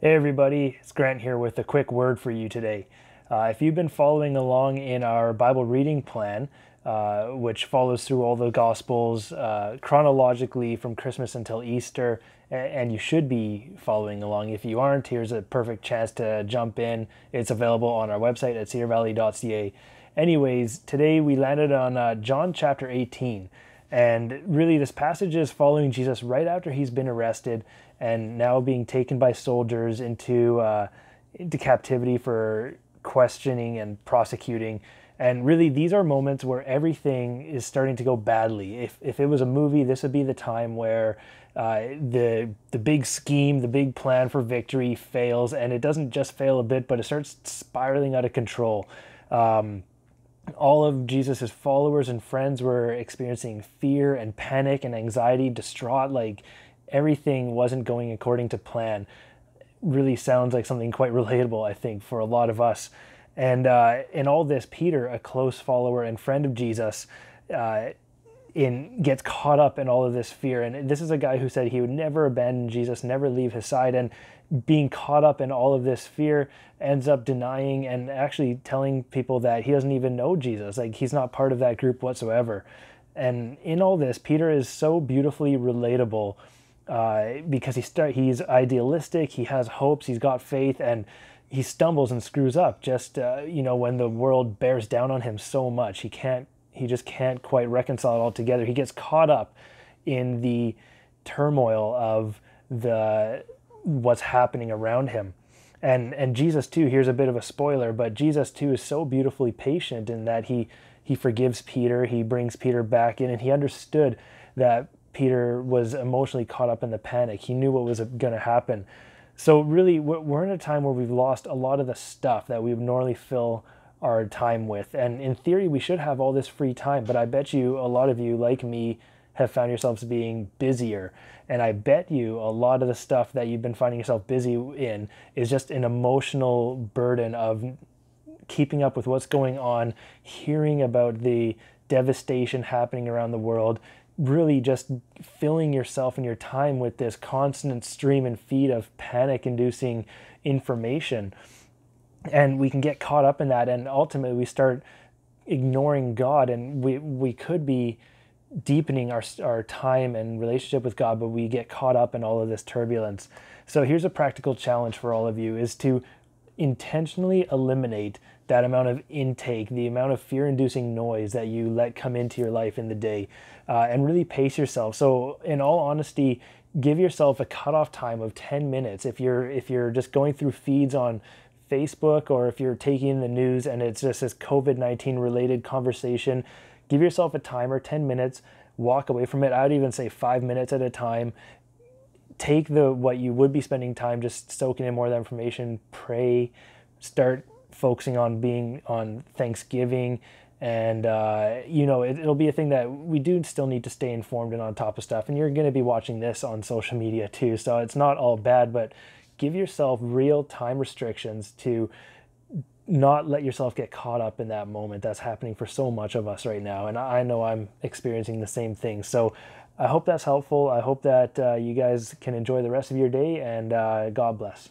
Hey everybody, it's Grant here with a quick word for you today. Uh, if you've been following along in our Bible reading plan, uh, which follows through all the Gospels uh, chronologically from Christmas until Easter, and you should be following along. If you aren't, here's a perfect chance to jump in. It's available on our website at cedarvalley.ca. Anyways, today we landed on uh, John chapter 18. And really, this passage is following Jesus right after he's been arrested and now being taken by soldiers into uh, into captivity for questioning and prosecuting. And really, these are moments where everything is starting to go badly. If, if it was a movie, this would be the time where uh, the the big scheme, the big plan for victory fails, and it doesn't just fail a bit, but it starts spiraling out of control. Um, all of Jesus' followers and friends were experiencing fear and panic and anxiety, distraught, like everything wasn't going according to plan. Really sounds like something quite relatable, I think, for a lot of us. And uh, in all this, Peter, a close follower and friend of Jesus, uh, in gets caught up in all of this fear. And this is a guy who said he would never abandon Jesus, never leave his side. And being caught up in all of this fear ends up denying and actually telling people that he doesn't even know Jesus. Like he's not part of that group whatsoever. And in all this, Peter is so beautifully relatable uh, because he start, he's idealistic, he has hopes, he's got faith, and he stumbles and screws up just uh, you know when the world bears down on him so much. He can't he just can't quite reconcile it all together. He gets caught up in the turmoil of the what's happening around him. And and Jesus too, here's a bit of a spoiler, but Jesus too is so beautifully patient in that he he forgives Peter, he brings Peter back in and he understood that Peter was emotionally caught up in the panic. He knew what was going to happen. So really we're in a time where we've lost a lot of the stuff that we would normally fill our time with. And in theory, we should have all this free time, but I bet you a lot of you, like me, have found yourselves being busier. And I bet you a lot of the stuff that you've been finding yourself busy in is just an emotional burden of keeping up with what's going on, hearing about the devastation happening around the world, really just filling yourself and your time with this constant stream and feed of panic inducing information and we can get caught up in that and ultimately we start ignoring god and we we could be deepening our our time and relationship with god but we get caught up in all of this turbulence so here's a practical challenge for all of you is to intentionally eliminate that amount of intake, the amount of fear inducing noise that you let come into your life in the day, uh, and really pace yourself. So, in all honesty, give yourself a cutoff time of 10 minutes. If you're if you're just going through feeds on Facebook or if you're taking the news and it's just this COVID 19 related conversation, give yourself a timer 10 minutes, walk away from it. I would even say five minutes at a time. Take the what you would be spending time just soaking in more of that information, pray, start focusing on being on Thanksgiving. And, uh, you know, it, it'll be a thing that we do still need to stay informed and on top of stuff. And you're going to be watching this on social media too. So it's not all bad, but give yourself real time restrictions to not let yourself get caught up in that moment that's happening for so much of us right now. And i know i'm experiencing the same thing. So i hope that's helpful. I hope that uh, you guys can enjoy the rest of your day and uh, god bless